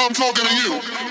I'm talking to you.